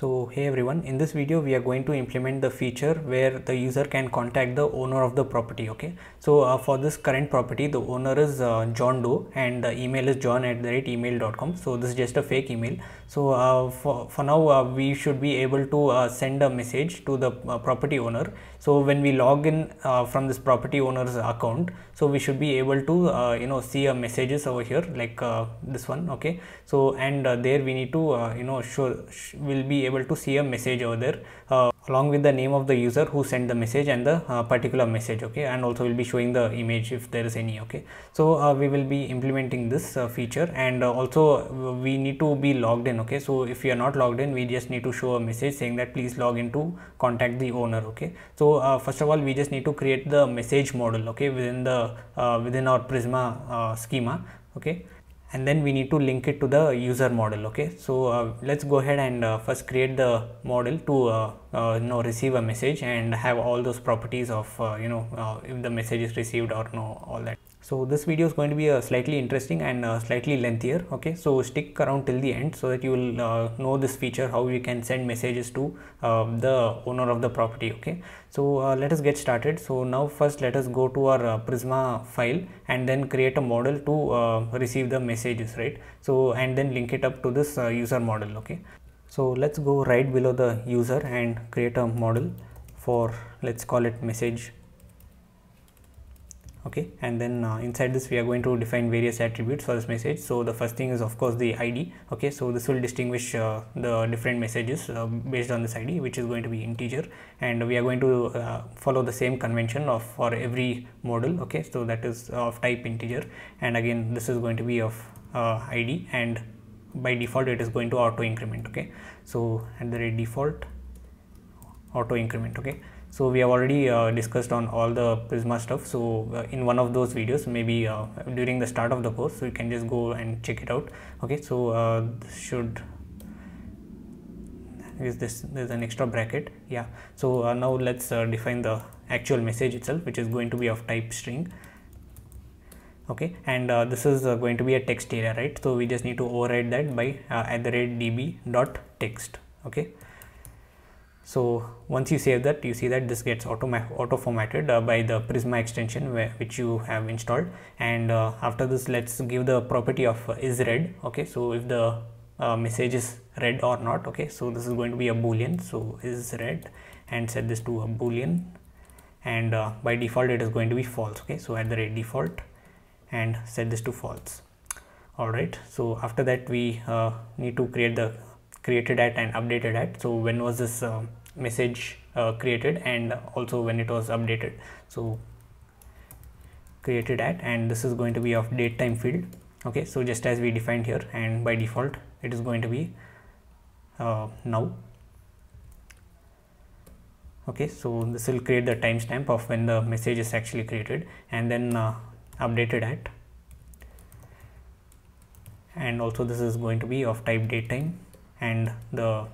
So hey everyone, in this video we are going to implement the feature where the user can contact the owner of the property. Okay, so uh, for this current property, the owner is uh, John Doe and the email is john at the rate email.com. So this is just a fake email. So uh, for, for now uh, we should be able to uh, send a message to the uh, property owner. So when we log in from this property owner's account, so we should be able to you know see a messages over here like this one. Okay, so and there we need to you know show will be able to see a message over there uh, along with the name of the user who sent the message and the uh, particular message okay? And also we'll be showing the image if there is any okay? So uh, we will be implementing this uh, feature and uh, also we need to be logged in okay? So if you are not logged in we just need to show a message saying that please log in to contact the owner okay? So uh, first of all we just need to create the message model okay? Within the within our prisma schema okay and then we need to link it to the user model okay? So uh, let's go ahead and uh, first create the model to uh, uh you know receive a message and have all those properties of uh, you know uh, if the message is received or no all that so this video is going to be a slightly interesting and uh, slightly lengthier okay? So stick around till the end so that you will uh, know this feature how you can send messages to uh, the owner of the property okay? So uh, let us get started. So now first let us go to our uh, prisma file and then create a model to uh, receive the messages right? So and then link it up to this user model okay? So let's go right below the user and create a model for let's call it message okay and then uh, inside this we are going to define various attributes for this message. So the first thing is of course the id okay so this will distinguish uh, the different messages uh, based on this id which is going to be integer. And we are going to uh, follow the same convention of for every model. Okay so that is of type integer. And again this is going to be of uh, id and by default it is going to auto increment. Okay so at the rate default auto increment. Okay so we have already uh, discussed on all the prisma stuff. So uh, in one of those videos maybe uh, during the start of the course so you can just go and check it out. Okay so uh, should is this there's an extra bracket. Yeah. So uh, now let's uh, define the actual message itself which is going to be of type string. Okay and this is going to be a text area right? So we just need to override that by at the rate db dot text. Okay so once you save that you see that this gets auto auto formatted uh, by the prisma extension where, which you have installed. And uh, after this let's give the property of uh, is read okay? So if the uh, message is read or not okay? So this is going to be a boolean. So is read and set this to a boolean. And uh, by default it is going to be false okay? So at the rate default and set this to false. All right. So after that we uh, need to create the created at and updated at. So when was this uh, message uh, created and also when it was updated? So created at and this is going to be of date time field. Okay so just as we defined here and by default it is going to be uh, now. Okay so this will create the timestamp of when the message is actually created and then uh, updated at. And also this is going to be of type date time and the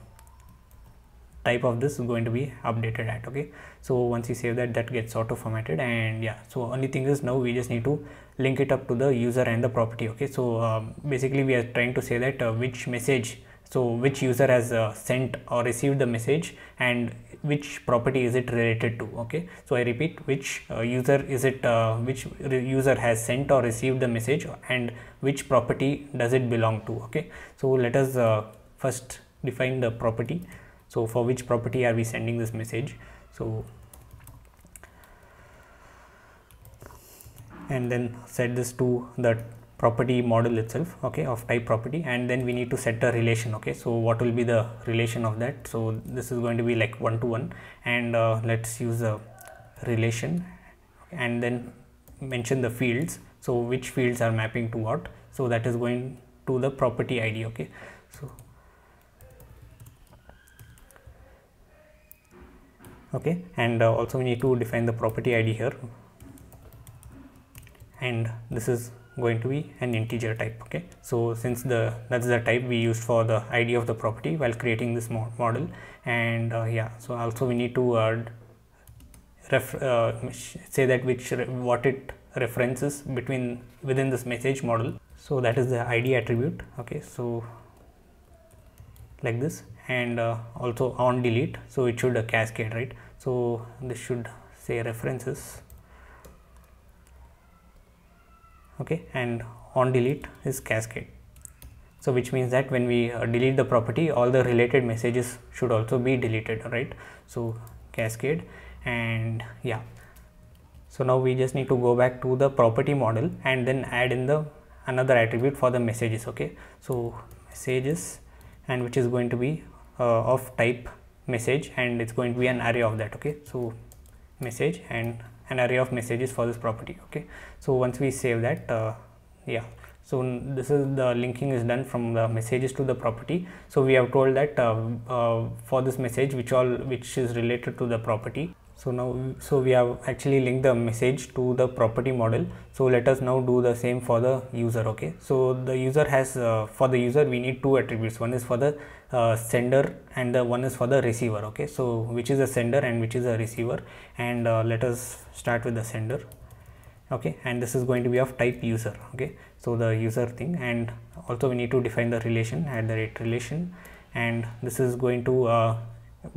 type of this is going to be updated at okay? So once you save that that gets auto formatted and yeah. So only thing is now we just need to link it up to the user and the property okay? So um, basically we are trying to say that uh, which message so which user has uh, sent or received the message and which property is it related to okay? So i repeat which uh, user is it uh, which user has sent or received the message and which property does it belong to okay? So let us uh, first define the property. So for which property are we sending this message? So and then set this to the property model itself okay of type property. And then we need to set a relation okay. So what will be the relation of that? So this is going to be like one to one. And uh, let's use a relation. And then mention the fields. So which fields are mapping to what? So that is going to the property id okay. So okay. And uh, also we need to define the property id here. And this is going to be an integer type. Okay. So since the that's the type we used for the id of the property while creating this mo model. And uh, yeah. So also we need to uh, ref uh, say that which what it references between within this message model. So that is the id attribute. Okay. So like this. And uh, also on delete. So it should uh, cascade right so this should say references. Okay and on delete is cascade. So which means that when we uh, delete the property all the related messages should also be deleted right? So cascade and yeah. So now we just need to go back to the property model and then add in the another attribute for the messages okay? So messages and which is going to be uh, of type message and it's going to be an array of that okay? So message and an array of messages for this property okay? So once we save that uh, yeah. So this is the linking is done from the messages to the property. So we have told that uh, uh, for this message which all which is related to the property so now so we have actually linked the message to the property model. So let us now do the same for the user okay? So the user has uh, for the user we need two attributes. One is for the uh, sender and the one is for the receiver okay? So which is a sender and which is a receiver? And uh, let us start with the sender okay? And this is going to be of type user okay? So the user thing. And also we need to define the relation at the rate relation. And this is going to uh,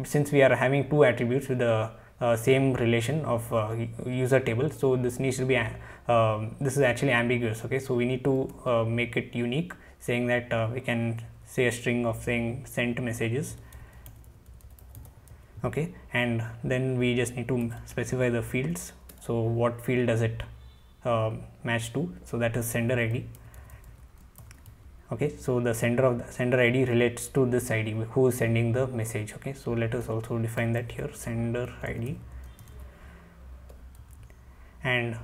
since we are having two attributes with the same relation of uh, user table. So this needs to be uh, this is actually ambiguous okay? So we need to uh, make it unique saying that uh, we can say a string of saying sent messages okay? And then we just need to specify the fields. So what field does it uh, match to? So that is sender id okay so the sender of the sender id relates to this id who is sending the message. Okay so let us also define that here sender id and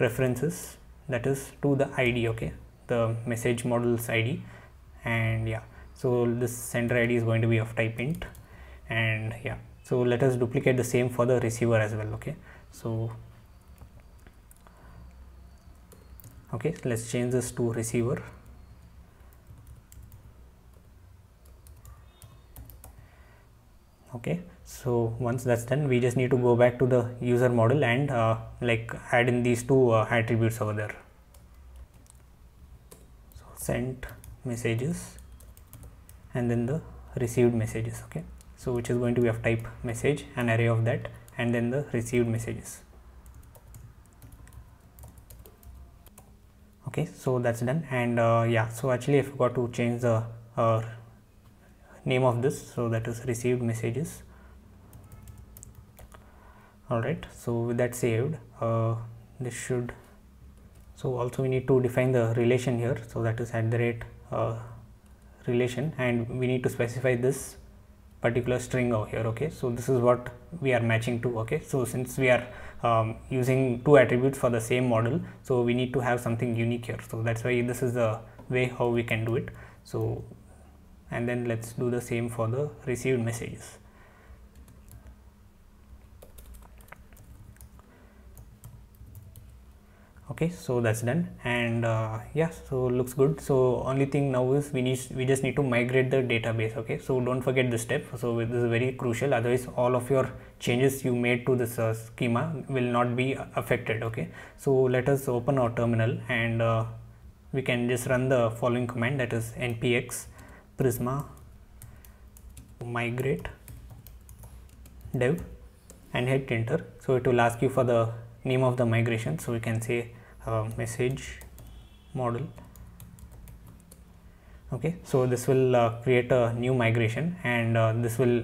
references that is to the id okay the message model's id and yeah so this sender id is going to be of type int. And yeah so let us duplicate the same for the receiver as well okay. So okay let's change this to receiver okay so once that's done we just need to go back to the user model and uh, like add in these two uh, attributes over there. So sent messages and then the received messages okay? So which is going to be of type message an array of that and then the received messages. Okay so that's done and uh, yeah so actually I forgot to change the uh, name of this so that is received messages. Alright so with that saved uh, this should so also we need to define the relation here so that is at the rate uh, relation and we need to specify this particular string over here okay? So this is what we are matching to okay? So since we are um, using two attributes for the same model so we need to have something unique here. So that's why this is the way how we can do it. So and then let's do the same for the received messages. Okay so that's done. And uh, yeah so looks good. So only thing now is we need we just need to migrate the database okay? So don't forget this step. So this is very crucial. Otherwise all of your changes you made to this uh, schema will not be affected okay? So let us open our terminal and uh, we can just run the following command that is npx prisma migrate dev and hit enter so it will ask you for the name of the migration. So we can say uh, message model. Okay. So this will uh, create a new migration and uh, this will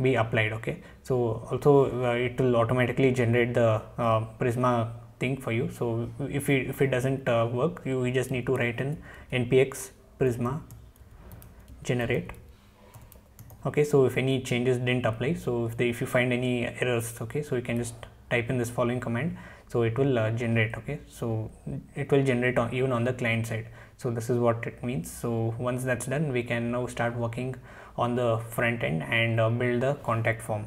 be applied. Okay. So also uh, it will automatically generate the uh, prisma thing for you. So if it, if it doesn't uh, work you, you just need to write in npx prisma generate. Okay so if any changes didn't apply so if they if you find any errors okay so you can just type in this following command. So it will uh, generate okay? So it will generate on, even on the client side. So this is what it means. So once that's done we can now start working on the front end and uh, build the contact form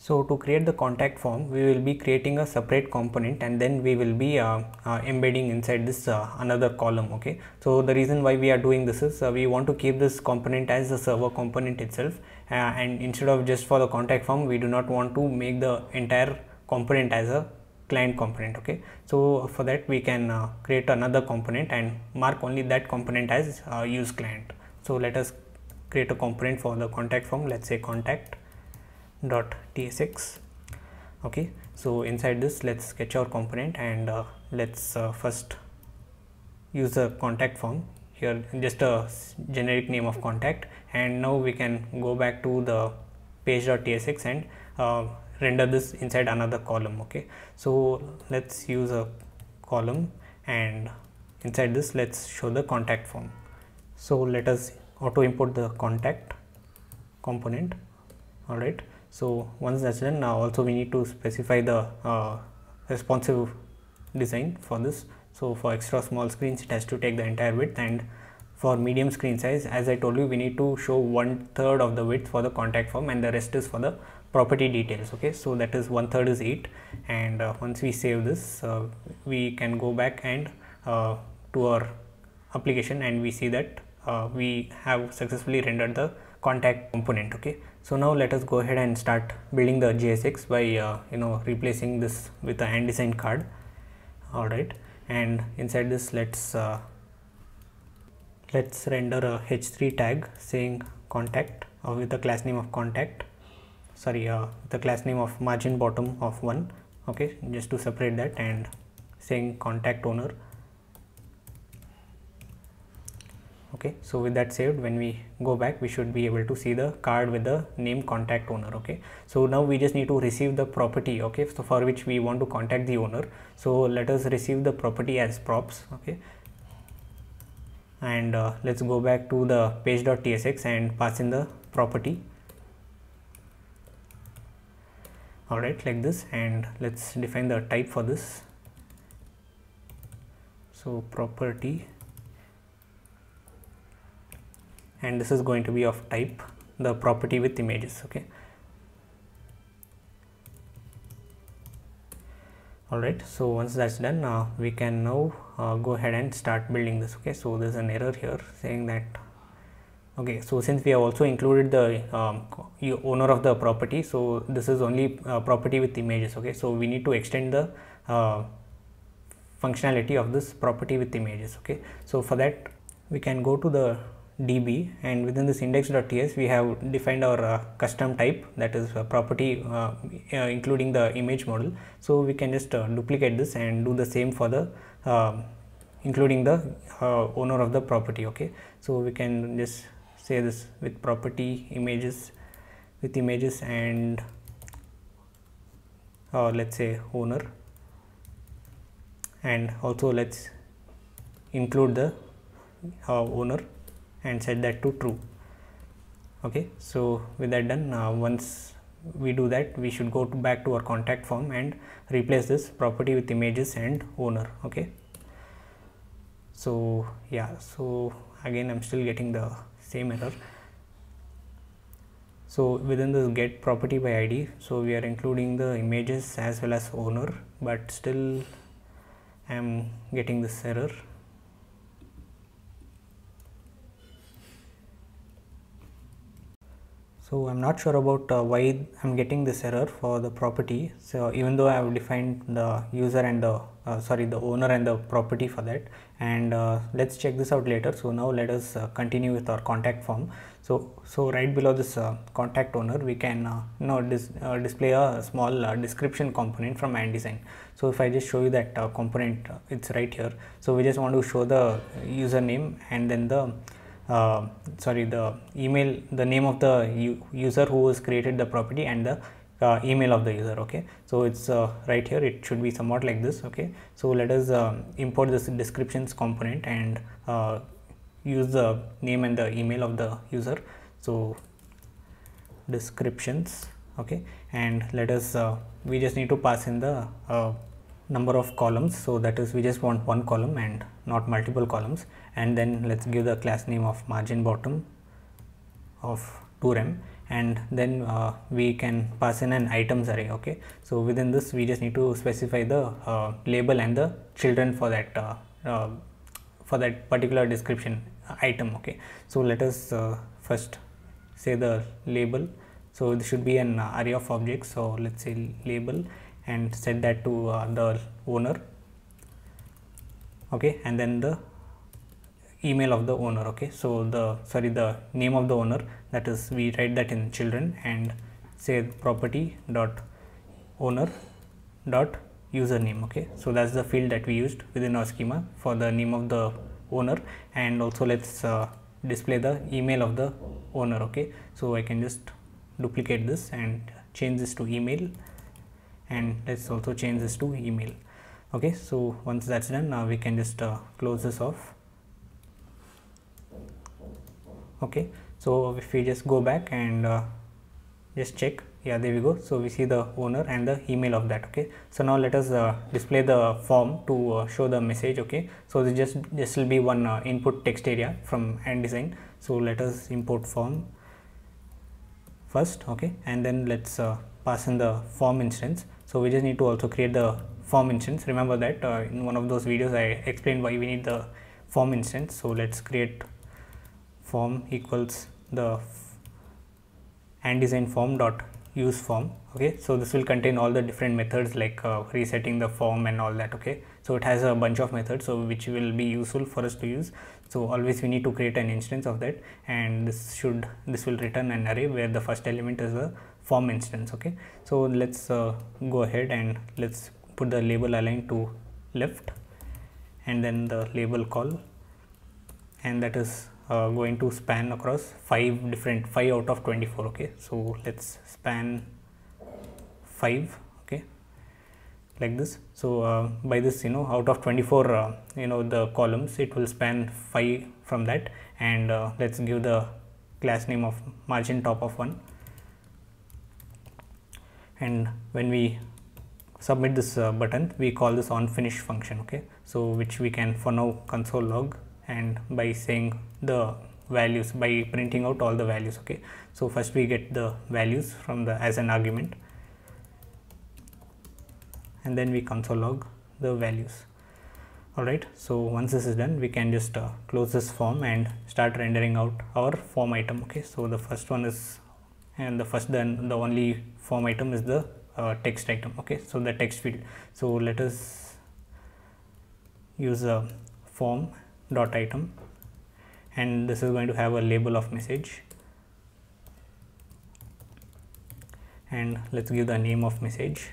so to create the contact form, we will be creating a separate component and then we will be uh, uh, embedding inside this uh, another column. Okay. So the reason why we are doing this is uh, we want to keep this component as a server component itself uh, and instead of just for the contact form, we do not want to make the entire component as a client component. Okay. So for that we can uh, create another component and mark only that component as use client. So let us create a component for the contact form let's say contact dot tsx okay so inside this let's sketch our component and uh, let's uh, first use the contact form. Here just a generic name of contact. And now we can go back to the page.tsx and uh, render this inside another column. Okay so let's use a column and inside this let's show the contact form. So let us auto import the contact component. All right so once that's done now also we need to specify the uh, responsive design for this. So for extra small screens it has to take the entire width. And for medium screen size as I told you we need to show one third of the width for the contact form and the rest is for the property details okay? So that is one third is 8 and uh, once we save this uh, we can go back and uh, to our application and we see that uh, we have successfully rendered the contact component okay so now let us go ahead and start building the JSX by uh, you know replacing this with the Ant Design card. All right. And inside this let's uh, let's render a h3 tag saying contact or with the class name of contact. Sorry uh, the class name of margin bottom of 1 okay. Just to separate that and saying contact owner okay so with that saved when we go back we should be able to see the card with the name contact owner okay? So now we just need to receive the property okay? So for which we want to contact the owner. So let us receive the property as props okay? And uh, let's go back to the page.tsx and pass in the property. All right like this and let's define the type for this. So property and this is going to be of type the property with images okay? All right so once that's done uh, we can now uh, go ahead and start building this okay? So there's an error here saying that okay so since we have also included the um, owner of the property so this is only uh, property with images okay? So we need to extend the uh, functionality of this property with images okay? So for that we can go to the db and within this index.ts we have defined our uh, custom type that is property uh, uh, including the image model. So we can just uh, duplicate this and do the same for the um, including the uh, owner of the property okay? So we can just say this with property images with images and uh, let's say owner. And also let's include the owner and set that to true. Okay so with that done uh, once we do that we should go to back to our contact form and replace this property with images and owner. Okay so yeah so again i'm still getting the same error. So within this get property by id so we are including the images as well as owner but still i am getting this error so I'm not sure about uh, why I'm getting this error for the property. So even though I have defined the user and the uh, sorry the owner and the property for that. And uh, let's check this out later. So now let us uh, continue with our contact form. So so right below this uh, contact owner we can uh, know dis display a small description component from Ant Design so if I just show you that component it's right here. So we just want to show the username and then the uh, sorry the email the name of the user who has created the property and the uh, email of the user okay? So it's uh, right here. It should be somewhat like this okay? So let us um, import this descriptions component and uh, use the name and the email of the user. So descriptions okay? And let us uh, we just need to pass in the uh, number of columns. So that is we just want one column and not multiple columns and then let's give the class name of margin bottom of 2rem and then uh, we can pass in an items array okay? So within this we just need to specify the uh, label and the children for that uh, uh for that particular description item okay? So let us uh, first say the label. So this should be an array of objects. So let's say label and set that to uh, the owner okay? And then the email of the owner okay? So the sorry the name of the owner that is we write that in children and say property dot owner dot username okay? So that's the field that we used within our schema for the name of the owner and also let's uh, display the email of the owner okay? So i can just duplicate this and change this to email and let's also change this to email okay? So once that's done now we can just uh, close this off okay so if we just go back and uh, just check. Yeah there we go. So we see the owner and the email of that okay? So now let us uh, display the form to uh, show the message okay? So this just this will be one uh, input text area from Ant Design so let us import form first okay? And then let's uh, pass in the form instance. So we just need to also create the form instance. Remember that uh, in one of those videos i explained why we need the form instance. So let's create form equals the Ant Design form dot use form okay? So this will contain all the different methods like uh, resetting the form and all that okay? So it has a bunch of methods so which will be useful for us to use. So always we need to create an instance of that and this should this will return an array where the first element is the form instance okay? So let's uh, go ahead and let's put the label align to left and then the label call and that is uh, going to span across five different 5 out of 24 okay? So let's span 5 okay? Like this. So uh, by this you know out of 24 uh, you know the columns it will span 5 from that. And uh, let's give the class name of margin top of 1 and when we submit this uh, button we call this on finish function okay? So which we can for now console log and by saying the values by printing out all the values okay? So first we get the values from the as an argument. And then we console log the values. Alright? So once this is done we can just uh, close this form and start rendering out our form item okay? So the first one is and the first then the only form item is the uh, text item okay? So the text field. So let us use a form dot item. And this is going to have a label of message. And let's give the name of message.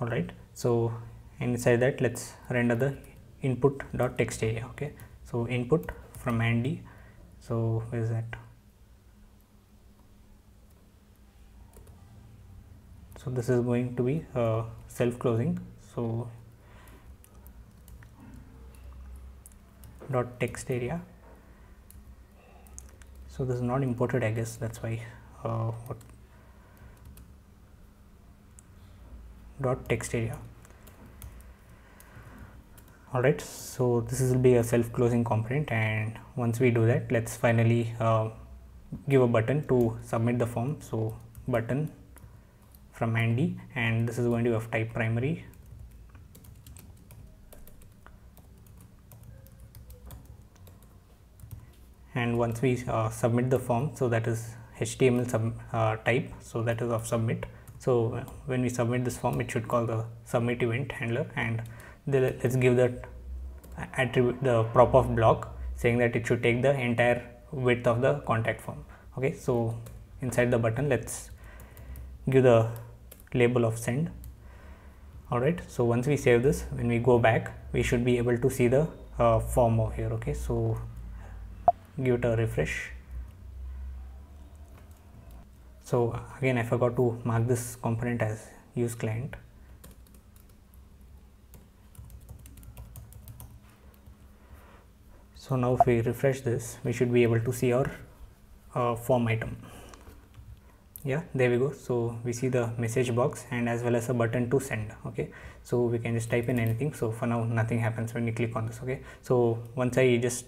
All right. So inside that let's render the input dot text area okay? So input from antd. So where is that so this is going to be uh, self closing so dot text area. So this is not imported I guess. That's why uh, what dot text area. Alright so this will be a self-closing component. And once we do that let's finally uh, give a button to submit the form. So button from antd and this is going to be of type primary. And once we uh, submit the form so that is HTML sub, uh, type so that is of submit. So when we submit this form it should call the submit event handler and the, let's give that attribute the prop of block saying that it should take the entire width of the contact form. Okay so inside the button let's give the label of send. All right so once we save this when we go back we should be able to see the uh, form over here okay? So give it a refresh. So again i forgot to mark this component as use client. So now if we refresh this we should be able to see our uh, form item yeah there we go. So we see the message box and as well as a button to send okay? So we can just type in anything. So for now nothing happens when you click on this okay? So once i just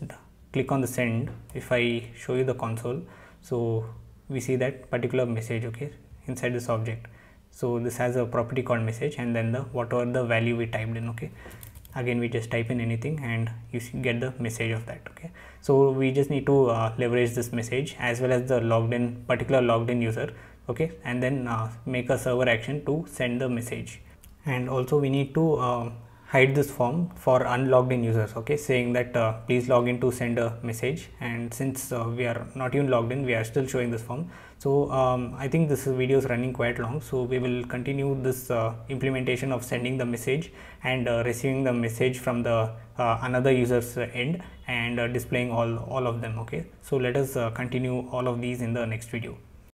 click on the send if i show you the console so we see that particular message okay inside this object. So this has a property called message and then the whatever the value we typed in okay again we just type in anything and you get the message of that okay? So we just need to uh, leverage this message as well as the logged in particular logged in user okay? And then uh, make a server action to send the message. And also we need to uh, hide this form for unlogged in users okay? Saying that uh, please log in to send a message. And since uh, we are not even logged in we are still showing this form. So um, i think this video is running quite long. So we will continue this uh, implementation of sending the message and uh, receiving the message from the uh, another user's end and uh, displaying all all of them okay? So let us continue all of these in the next video